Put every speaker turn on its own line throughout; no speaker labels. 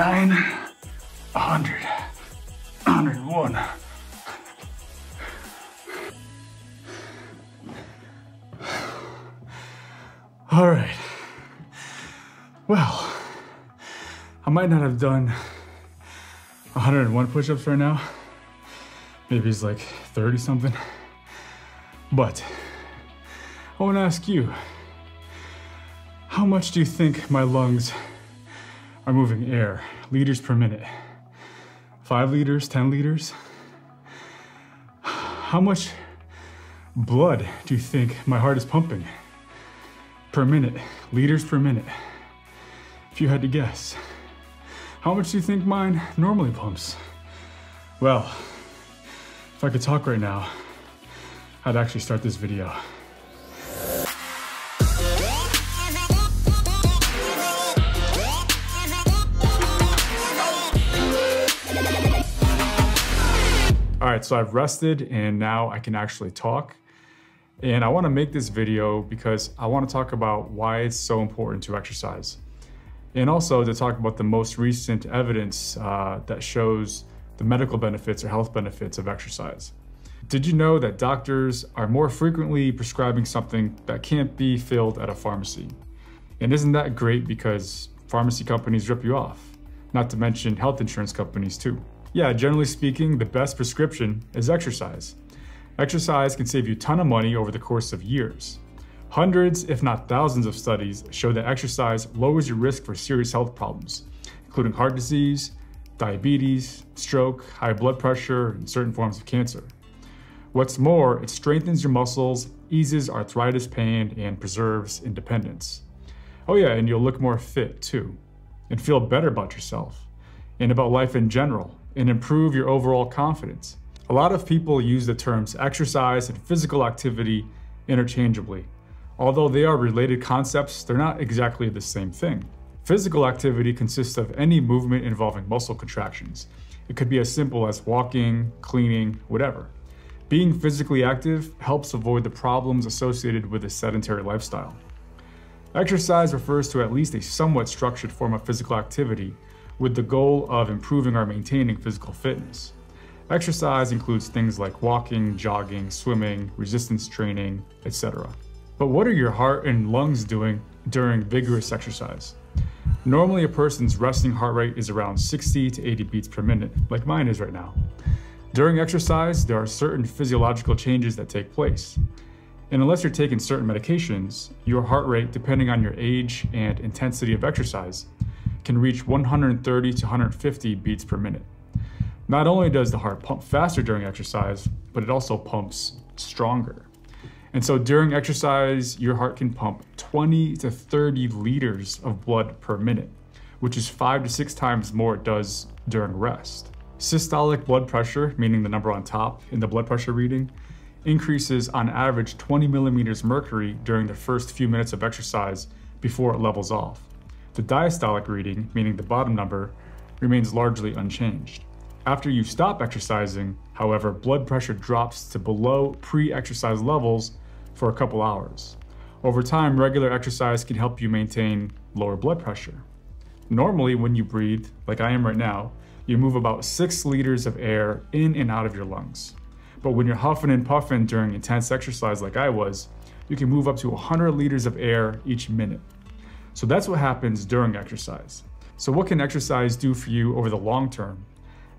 99, 100, 101. All right. Well, I might not have done 101 push-ups right now. Maybe it's like 30 something. But I want to ask you, how much do you think my lungs are moving air, liters per minute? Five liters, 10 liters? How much blood do you think my heart is pumping per minute, liters per minute? If you had to guess, how much do you think mine normally pumps? Well, if I could talk right now, I'd actually start this video. Right, so I've rested and now I can actually talk. And I wanna make this video because I wanna talk about why it's so important to exercise. And also to talk about the most recent evidence uh, that shows the medical benefits or health benefits of exercise. Did you know that doctors are more frequently prescribing something that can't be filled at a pharmacy? And isn't that great because pharmacy companies rip you off? Not to mention health insurance companies too. Yeah, generally speaking, the best prescription is exercise. Exercise can save you a ton of money over the course of years. Hundreds, if not thousands of studies show that exercise lowers your risk for serious health problems, including heart disease, diabetes, stroke, high blood pressure, and certain forms of cancer. What's more, it strengthens your muscles, eases arthritis pain, and preserves independence. Oh yeah, and you'll look more fit too, and feel better about yourself, and about life in general, and improve your overall confidence. A lot of people use the terms exercise and physical activity interchangeably. Although they are related concepts, they're not exactly the same thing. Physical activity consists of any movement involving muscle contractions. It could be as simple as walking, cleaning, whatever. Being physically active helps avoid the problems associated with a sedentary lifestyle. Exercise refers to at least a somewhat structured form of physical activity with the goal of improving or maintaining physical fitness. Exercise includes things like walking, jogging, swimming, resistance training, etc. But what are your heart and lungs doing during vigorous exercise? Normally, a person's resting heart rate is around 60 to 80 beats per minute, like mine is right now. During exercise, there are certain physiological changes that take place. And unless you're taking certain medications, your heart rate, depending on your age and intensity of exercise, can reach 130 to 150 beats per minute. Not only does the heart pump faster during exercise, but it also pumps stronger. And so during exercise, your heart can pump 20 to 30 liters of blood per minute, which is five to six times more it does during rest. Systolic blood pressure, meaning the number on top in the blood pressure reading, increases on average 20 millimeters mercury during the first few minutes of exercise before it levels off. The diastolic reading, meaning the bottom number, remains largely unchanged. After you stop exercising, however, blood pressure drops to below pre-exercise levels for a couple hours. Over time, regular exercise can help you maintain lower blood pressure. Normally, when you breathe, like I am right now, you move about six liters of air in and out of your lungs. But when you're huffing and puffing during intense exercise like I was, you can move up to 100 liters of air each minute. So that's what happens during exercise. So what can exercise do for you over the long term?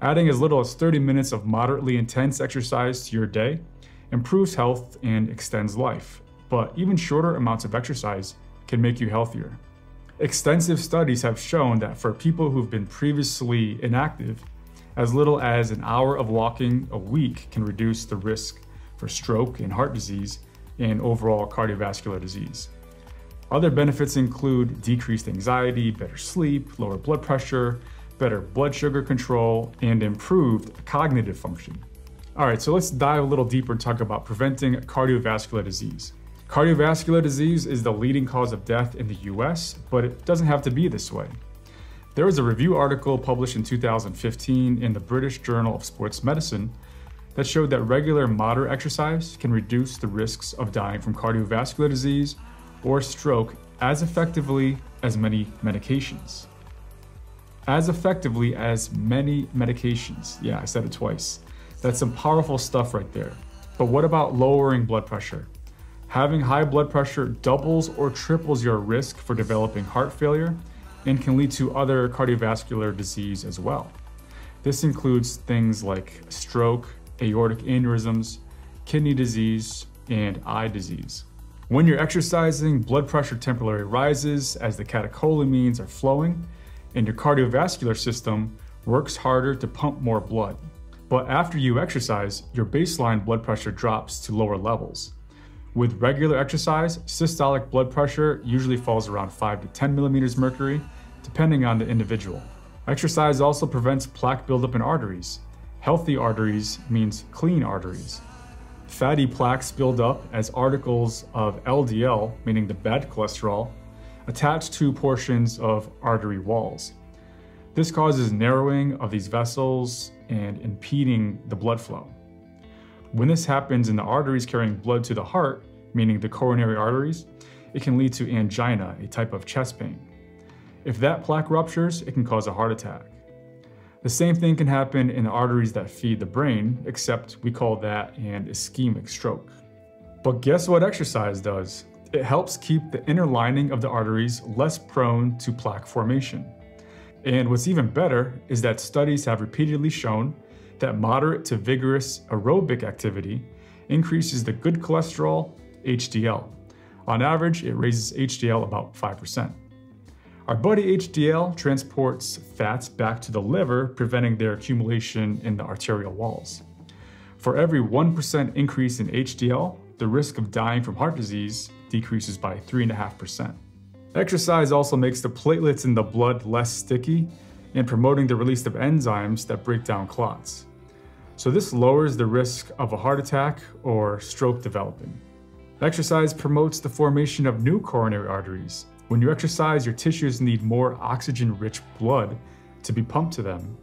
Adding as little as 30 minutes of moderately intense exercise to your day improves health and extends life. But even shorter amounts of exercise can make you healthier. Extensive studies have shown that for people who've been previously inactive, as little as an hour of walking a week can reduce the risk for stroke and heart disease and overall cardiovascular disease. Other benefits include decreased anxiety, better sleep, lower blood pressure, better blood sugar control, and improved cognitive function. All right, so let's dive a little deeper and talk about preventing cardiovascular disease. Cardiovascular disease is the leading cause of death in the US, but it doesn't have to be this way. There was a review article published in 2015 in the British Journal of Sports Medicine that showed that regular moderate exercise can reduce the risks of dying from cardiovascular disease or stroke as effectively as many medications. as effectively as many medications. Yeah, I said it twice. That's some powerful stuff right there. But what about lowering blood pressure? Having high blood pressure doubles or triples your risk for developing heart failure and can lead to other cardiovascular disease as well. This includes things like stroke, aortic aneurysms, kidney disease, and eye disease. When you're exercising, blood pressure temporarily rises as the catecholamines are flowing, and your cardiovascular system works harder to pump more blood. But after you exercise, your baseline blood pressure drops to lower levels. With regular exercise, systolic blood pressure usually falls around 5 to 10 millimeters mercury, depending on the individual. Exercise also prevents plaque buildup in arteries. Healthy arteries means clean arteries. Fatty plaques build up as articles of LDL, meaning the bad cholesterol, attach to portions of artery walls. This causes narrowing of these vessels and impeding the blood flow. When this happens in the arteries carrying blood to the heart, meaning the coronary arteries, it can lead to angina, a type of chest pain. If that plaque ruptures, it can cause a heart attack. The same thing can happen in the arteries that feed the brain, except we call that an ischemic stroke. But guess what exercise does? It helps keep the inner lining of the arteries less prone to plaque formation. And what's even better is that studies have repeatedly shown that moderate to vigorous aerobic activity increases the good cholesterol, HDL. On average, it raises HDL about 5%. Our buddy HDL transports fats back to the liver, preventing their accumulation in the arterial walls. For every 1% increase in HDL, the risk of dying from heart disease decreases by 3.5%. Exercise also makes the platelets in the blood less sticky and promoting the release of enzymes that break down clots. So this lowers the risk of a heart attack or stroke developing. Exercise promotes the formation of new coronary arteries. When you exercise, your tissues need more oxygen-rich blood to be pumped to them.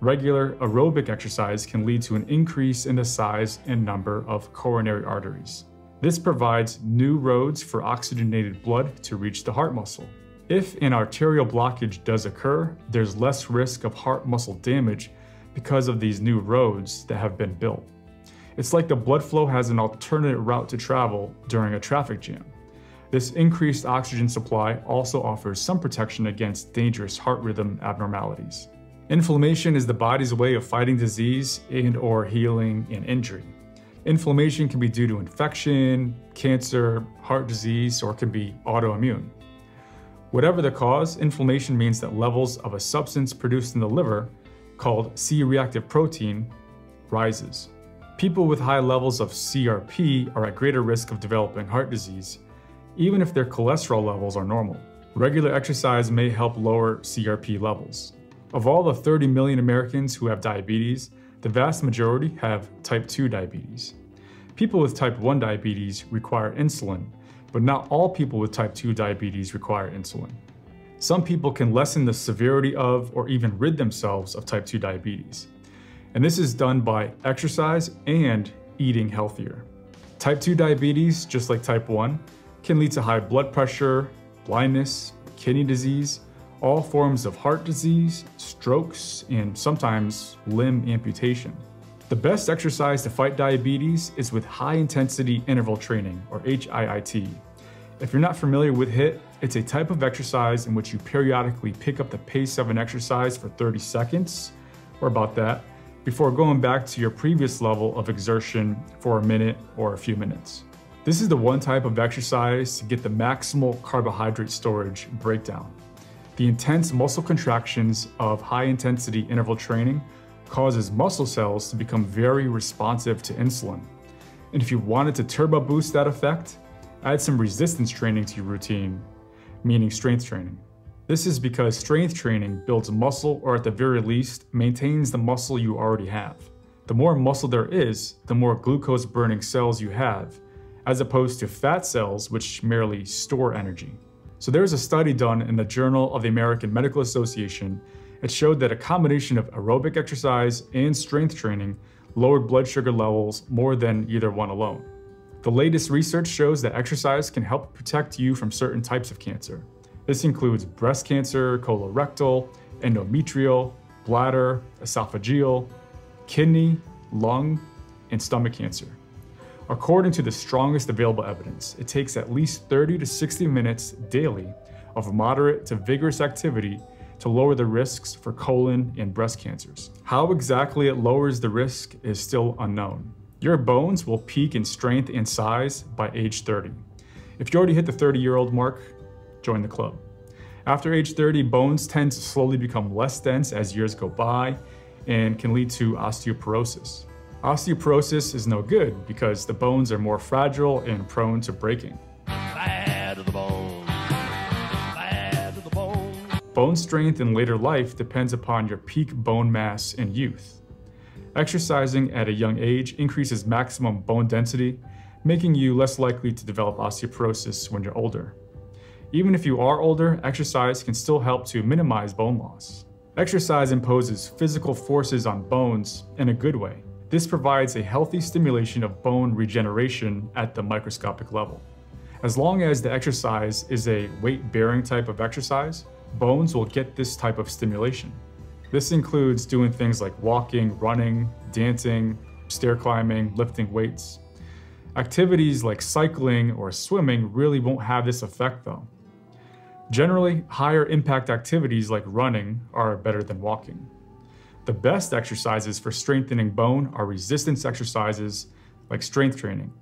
Regular aerobic exercise can lead to an increase in the size and number of coronary arteries. This provides new roads for oxygenated blood to reach the heart muscle. If an arterial blockage does occur, there's less risk of heart muscle damage because of these new roads that have been built. It's like the blood flow has an alternate route to travel during a traffic jam. This increased oxygen supply also offers some protection against dangerous heart rhythm abnormalities. Inflammation is the body's way of fighting disease and or healing an injury. Inflammation can be due to infection, cancer, heart disease, or can be autoimmune. Whatever the cause, inflammation means that levels of a substance produced in the liver called C-reactive protein rises. People with high levels of CRP are at greater risk of developing heart disease, even if their cholesterol levels are normal. Regular exercise may help lower CRP levels. Of all the 30 million Americans who have diabetes, the vast majority have type 2 diabetes. People with type 1 diabetes require insulin, but not all people with type 2 diabetes require insulin. Some people can lessen the severity of or even rid themselves of type 2 diabetes. And this is done by exercise and eating healthier. Type 2 diabetes, just like type 1, can lead to high blood pressure, blindness, kidney disease, all forms of heart disease, strokes, and sometimes limb amputation. The best exercise to fight diabetes is with high intensity interval training, or HIIT. If you're not familiar with HIIT, it's a type of exercise in which you periodically pick up the pace of an exercise for 30 seconds, or about that, before going back to your previous level of exertion for a minute or a few minutes. This is the one type of exercise to get the maximal carbohydrate storage breakdown. The intense muscle contractions of high intensity interval training causes muscle cells to become very responsive to insulin. And if you wanted to turbo boost that effect, add some resistance training to your routine, meaning strength training. This is because strength training builds muscle or at the very least maintains the muscle you already have. The more muscle there is, the more glucose burning cells you have, as opposed to fat cells which merely store energy. So there was a study done in the Journal of the American Medical Association. It showed that a combination of aerobic exercise and strength training lowered blood sugar levels more than either one alone. The latest research shows that exercise can help protect you from certain types of cancer. This includes breast cancer, colorectal, endometrial, bladder, esophageal, kidney, lung, and stomach cancer. According to the strongest available evidence, it takes at least 30 to 60 minutes daily of moderate to vigorous activity to lower the risks for colon and breast cancers. How exactly it lowers the risk is still unknown. Your bones will peak in strength and size by age 30. If you already hit the 30 year old mark, join the club. After age 30, bones tend to slowly become less dense as years go by and can lead to osteoporosis. Osteoporosis is no good because the bones are more fragile and prone to breaking. Bad to the bone. To the bone. Bone strength in later life depends upon your peak bone mass in youth. Exercising at a young age increases maximum bone density, making you less likely to develop osteoporosis when you're older. Even if you are older, exercise can still help to minimize bone loss. Exercise imposes physical forces on bones in a good way. This provides a healthy stimulation of bone regeneration at the microscopic level. As long as the exercise is a weight-bearing type of exercise, bones will get this type of stimulation. This includes doing things like walking, running, dancing, stair climbing, lifting weights. Activities like cycling or swimming really won't have this effect though. Generally, higher impact activities like running are better than walking. The best exercises for strengthening bone are resistance exercises like strength training.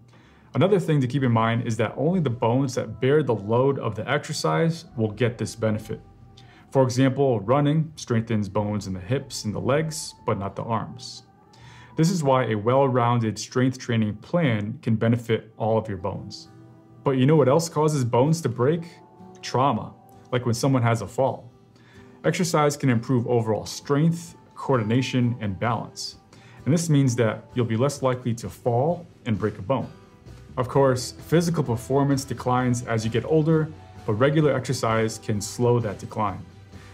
Another thing to keep in mind is that only the bones that bear the load of the exercise will get this benefit. For example, running strengthens bones in the hips and the legs, but not the arms. This is why a well-rounded strength training plan can benefit all of your bones. But you know what else causes bones to break? Trauma, like when someone has a fall. Exercise can improve overall strength, coordination, and balance. And this means that you'll be less likely to fall and break a bone. Of course, physical performance declines as you get older, but regular exercise can slow that decline.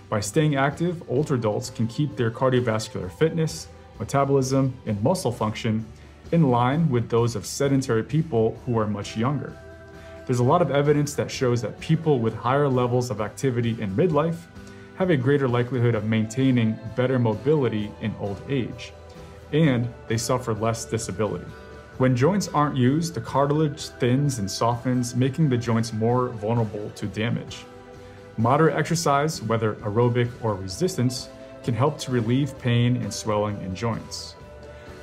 By staying active, older adults can keep their cardiovascular fitness, metabolism, and muscle function in line with those of sedentary people who are much younger. There's a lot of evidence that shows that people with higher levels of activity in midlife have a greater likelihood of maintaining better mobility in old age, and they suffer less disability. When joints aren't used, the cartilage thins and softens, making the joints more vulnerable to damage. Moderate exercise, whether aerobic or resistance, can help to relieve pain and swelling in joints.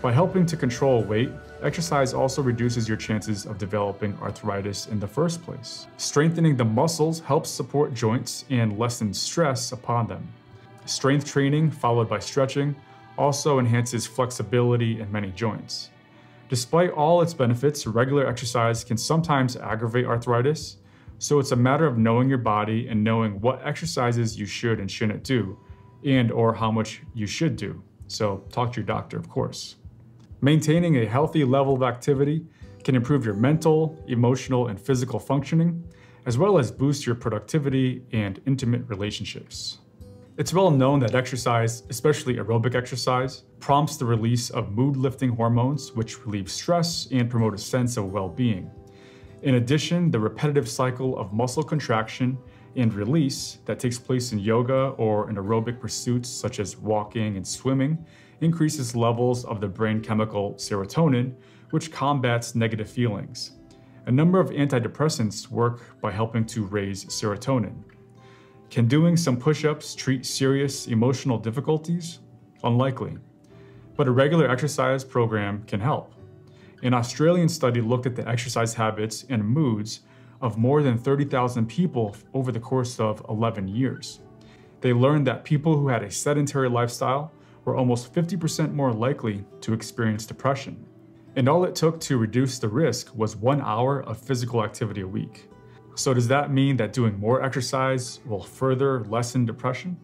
By helping to control weight, exercise also reduces your chances of developing arthritis in the first place. Strengthening the muscles helps support joints and lessen stress upon them. Strength training, followed by stretching, also enhances flexibility in many joints. Despite all its benefits, regular exercise can sometimes aggravate arthritis, so it's a matter of knowing your body and knowing what exercises you should and shouldn't do, and or how much you should do. So talk to your doctor, of course. Maintaining a healthy level of activity can improve your mental, emotional, and physical functioning, as well as boost your productivity and intimate relationships. It's well known that exercise, especially aerobic exercise, prompts the release of mood-lifting hormones which relieve stress and promote a sense of well-being. In addition, the repetitive cycle of muscle contraction and release that takes place in yoga or in aerobic pursuits such as walking and swimming increases levels of the brain chemical serotonin, which combats negative feelings. A number of antidepressants work by helping to raise serotonin. Can doing some push-ups treat serious emotional difficulties? Unlikely. But a regular exercise program can help. An Australian study looked at the exercise habits and moods of more than 30,000 people over the course of 11 years. They learned that people who had a sedentary lifestyle were almost 50% more likely to experience depression. And all it took to reduce the risk was one hour of physical activity a week. So does that mean that doing more exercise will further lessen depression?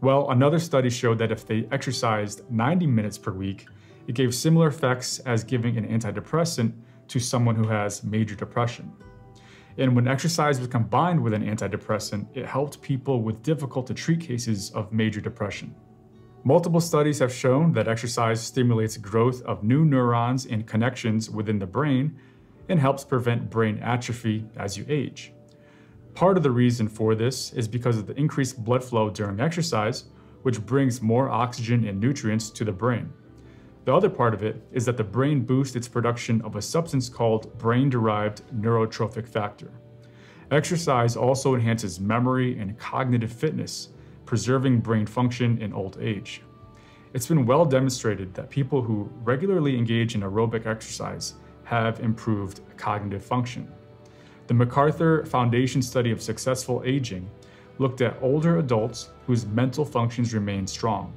Well, another study showed that if they exercised 90 minutes per week, it gave similar effects as giving an antidepressant to someone who has major depression. And when exercise was combined with an antidepressant, it helped people with difficult to treat cases of major depression. Multiple studies have shown that exercise stimulates growth of new neurons and connections within the brain and helps prevent brain atrophy as you age. Part of the reason for this is because of the increased blood flow during exercise, which brings more oxygen and nutrients to the brain. The other part of it is that the brain boosts its production of a substance called brain derived neurotrophic factor. Exercise also enhances memory and cognitive fitness, preserving brain function in old age. It's been well demonstrated that people who regularly engage in aerobic exercise have improved cognitive function. The MacArthur Foundation study of successful aging looked at older adults whose mental functions remain strong.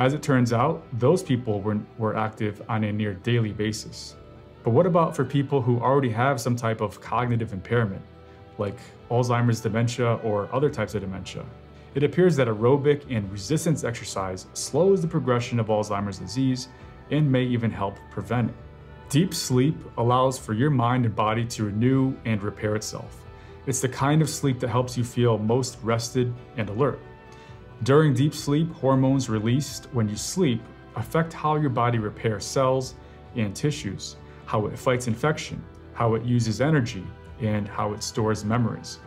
As it turns out, those people were, were active on a near daily basis. But what about for people who already have some type of cognitive impairment, like Alzheimer's dementia or other types of dementia? It appears that aerobic and resistance exercise slows the progression of Alzheimer's disease and may even help prevent it. Deep sleep allows for your mind and body to renew and repair itself. It's the kind of sleep that helps you feel most rested and alert. During deep sleep, hormones released when you sleep affect how your body repairs cells and tissues, how it fights infection, how it uses energy, and how it stores memories.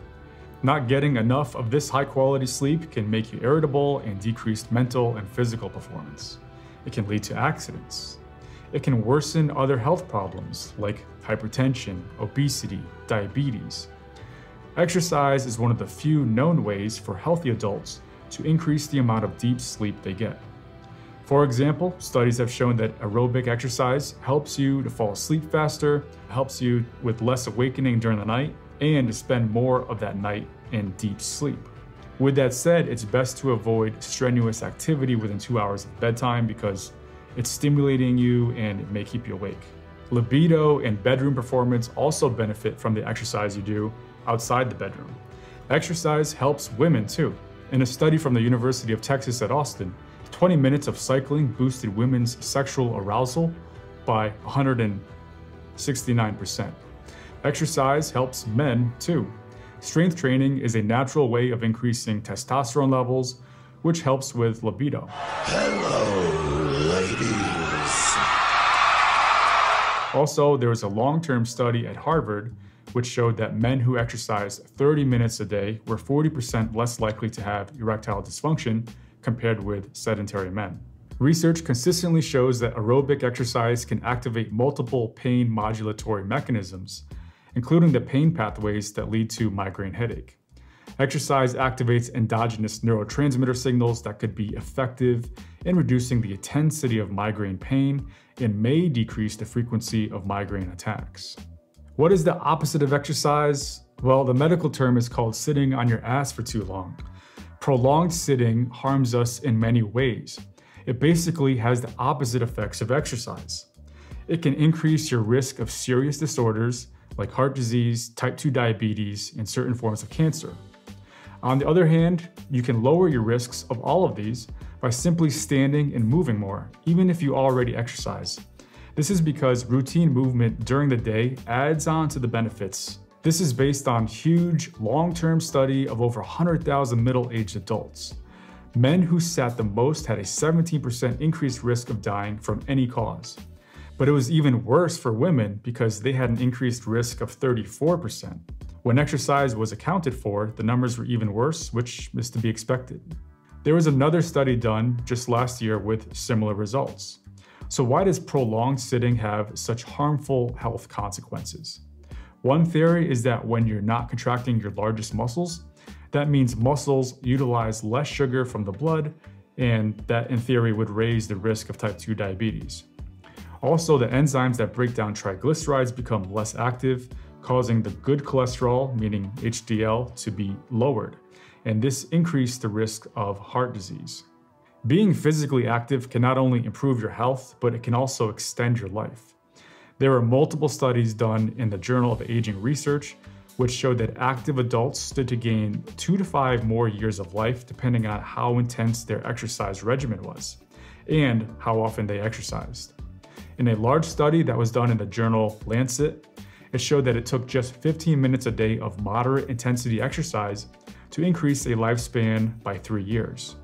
Not getting enough of this high quality sleep can make you irritable and decrease mental and physical performance. It can lead to accidents. It can worsen other health problems like hypertension, obesity, diabetes. Exercise is one of the few known ways for healthy adults to increase the amount of deep sleep they get. For example, studies have shown that aerobic exercise helps you to fall asleep faster, helps you with less awakening during the night, and to spend more of that night in deep sleep. With that said, it's best to avoid strenuous activity within two hours of bedtime because it's stimulating you and it may keep you awake. Libido and bedroom performance also benefit from the exercise you do outside the bedroom. Exercise helps women too. In a study from the University of Texas at Austin, 20 minutes of cycling boosted women's sexual arousal by 169%. Exercise helps men too. Strength training is a natural way of increasing testosterone levels, which helps with libido.
Hello, ladies.
Also, there was a long term study at Harvard which showed that men who exercised 30 minutes a day were 40% less likely to have erectile dysfunction compared with sedentary men. Research consistently shows that aerobic exercise can activate multiple pain modulatory mechanisms, including the pain pathways that lead to migraine headache. Exercise activates endogenous neurotransmitter signals that could be effective in reducing the intensity of migraine pain and may decrease the frequency of migraine attacks. What is the opposite of exercise? Well, the medical term is called sitting on your ass for too long. Prolonged sitting harms us in many ways. It basically has the opposite effects of exercise. It can increase your risk of serious disorders like heart disease, type 2 diabetes, and certain forms of cancer. On the other hand, you can lower your risks of all of these by simply standing and moving more, even if you already exercise. This is because routine movement during the day adds on to the benefits. This is based on huge, long-term study of over 100,000 middle-aged adults. Men who sat the most had a 17% increased risk of dying from any cause. But it was even worse for women because they had an increased risk of 34%. When exercise was accounted for, the numbers were even worse, which is to be expected. There was another study done just last year with similar results. So why does prolonged sitting have such harmful health consequences? One theory is that when you're not contracting your largest muscles, that means muscles utilize less sugar from the blood, and that in theory would raise the risk of type 2 diabetes. Also, the enzymes that break down triglycerides become less active, causing the good cholesterol, meaning HDL, to be lowered. And this increased the risk of heart disease. Being physically active can not only improve your health, but it can also extend your life. There are multiple studies done in the Journal of Aging Research which showed that active adults stood to gain two to five more years of life depending on how intense their exercise regimen was and how often they exercised. In a large study that was done in the journal Lancet, it showed that it took just 15 minutes a day of moderate intensity exercise to increase a lifespan by three years.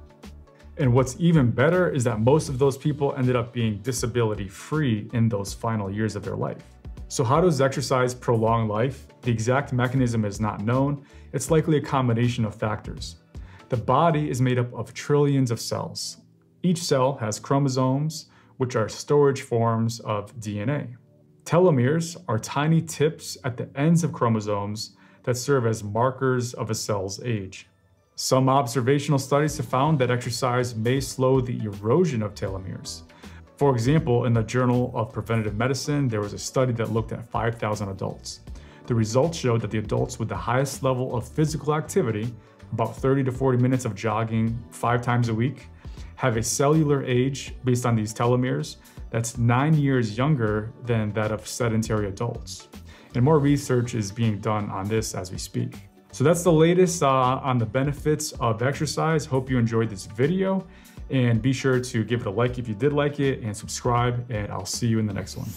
And what's even better is that most of those people ended up being disability free in those final years of their life. So how does exercise prolong life? The exact mechanism is not known. It's likely a combination of factors. The body is made up of trillions of cells. Each cell has chromosomes, which are storage forms of DNA. Telomeres are tiny tips at the ends of chromosomes that serve as markers of a cell's age. Some observational studies have found that exercise may slow the erosion of telomeres. For example, in the Journal of Preventive Medicine, there was a study that looked at 5,000 adults. The results showed that the adults with the highest level of physical activity, about 30 to 40 minutes of jogging five times a week, have a cellular age based on these telomeres that's nine years younger than that of sedentary adults. And more research is being done on this as we speak. So that's the latest uh, on the benefits of exercise. Hope you enjoyed this video and be sure to give it a like if you did like it and subscribe and I'll see you in the next one.